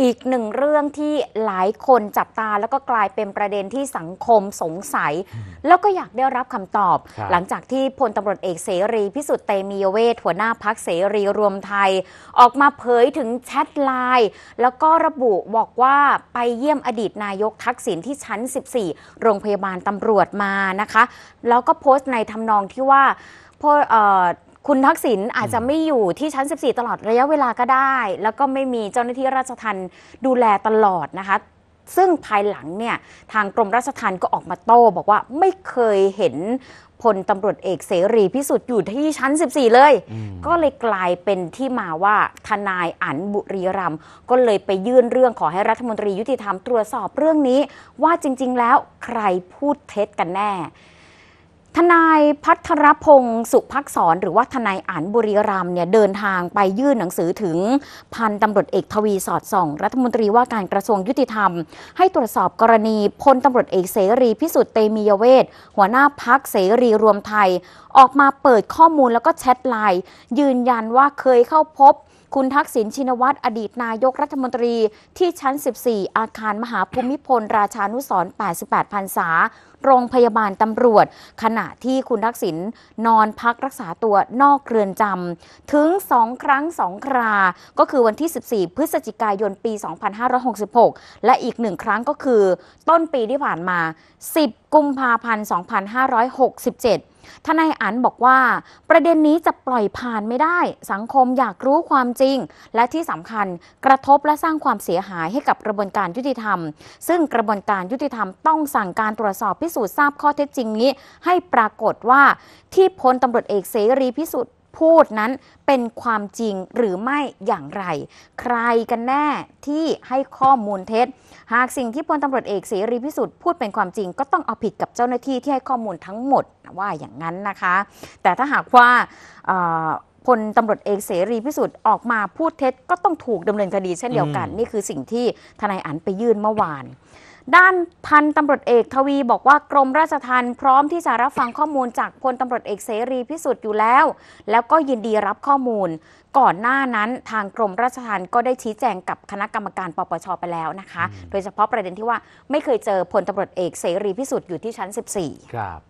อีกหนึ่งเรื่องที่หลายคนจับตาแล้วก็กลายเป็นประเด็นที่สังคมสงสัย แล้วก็อยากได้รับคำตอบครับหลังจากที่พลตำรวจเอกเสรีพิสุทธิ์เตมียเวทหัวหน้าพักเสรีรวมไทย ออกมาเผยถึงแชทไลน์แล้วก็ระบุบอกว่าไปเยี่ยมอดีตนายกทักษิณที่ชั้น 14 โรงพยาบาลตำรวจมานะคะ แล้วก็โพสต์ในทำนองที่ว่าพอเอ่อ คุณทักษิณอาจจะไม่อยู่ที่ชั้น 14 ตลอดระยะเวลาก็ได้ แล้วก็ไม่มีเจ้าหน้าที่ราชทัณฑ์ดูแลตลอดนะคะ ซึ่งภายหลังเนี่ยทางกรมราชทัณฑ์ก็ออกมาโต้บอกว่าไม่เคยเห็นพลตำรวจเอกเสรีพิสุทธิ์อยู่ที่ชั้น 14 เลยอืมก็เลยกลายเป็นที่มาว่าทนายอันบุรีรัมย์ก็เลยไปยื่นเรื่องขอให้รัฐมนตรียุติธรรมตรวจสอบเรื่องนี้ ว่าจริง ๆ แล้วใครพูดเท็จกันแน่ ทนายพัทรพงศ์สุภักษรหรือว่าทนายอันบุรีรัมเนี่ยเดินทางไปยื่นหนังสือถึงพันตำรวจเอกทวีสอดส่อง รัฐมนตรีว่าการกระทรวงยุติธรรม ให้ตรวจสอบกรณีพลตำรวจเอกเสรีพิสุทธิ์เตมียเวทหัวหน้าพักเสรีรวมไทย ออกมาเปิดข้อมูลแล้วก็แชทไลน์ยืนยันว่าเคยเข้าพบ คุณทักษิณชินวัตรอดีตนายกรัฐมนตรีที่ชั้น 14 อาคารมหาภูมิพล ราชานุสรณ์88พรรษา โรงพยาบาลตำรวจ ขณะที่คุณทักษิณนอนพักรักษาตัวนอกเรือนจำถึง 2 ครั้ง 2 ครา ก็คือวันที่ 14 พฤศจิกายนปี 2566 และอีกหนึ่งครั้งก็คือ ต้นปีที่ผ่านมา 10 กุมภาพันธ์ 2567 ทนายอันบอกว่า ประเด็นนี้จะปล่อยผ่านไม่ได้ สังคมอยากรู้ความจริง และที่สำคัญกระทบและสร้างความเสียหายให้กับกระบวนการยุติธรรม ซึ่งกระบวนการยุติธรรมต้องสั่งการตรวจสอบพิสูจน์ทราบข้อเท็จจริงนี้ ให้ปรากฏว่าที่พลตำรวจเอกเสรีพิสุทธิ์ พูดนั้นเป็นความจริงหรือไม่อย่างไร ใครกันแน่ที่ให้ข้อมูลเท็จ หากสิ่งที่พลตำรวจเอกเสรีพิสุทธิ์พูดเป็นความจริงก็ต้องเอาผิดกับเจ้าหน้าที่ที่ให้ข้อมูลทั้งหมดว่าอย่างนั้นนะคะ แต่ถ้าหากว่าเอ่อพลตำรวจเอกเสรีพิสุทธิ์ออกมาพูดเท็จก็ต้องถูกดำเนินคดีเช่นเดียวกันอืมนี่คือสิ่งที่ทนายอันไปยื่นเมื่อวาน ด้านพันตำรวจเอกทวีบอกว่ากรมราชทัณฑ์พร้อมที่จะรับฟังข้อมูลจากพลตำรวจเอกเสรีพิสุทธิ์อยู่แล้ว แล้วก็ยินดีรับข้อมูล ก่อนหน้านั้นทางกรมราชทัณฑ์ก็ได้ชี้แจงกับคณะกรรมการปปชไปแล้วนะคะ โดยเฉพาะประเด็นที่ว่าไม่เคยเจอพลตำรวจเอกเสรีพิสุทธิ์อยู่ที่ชั้น 14 ครับ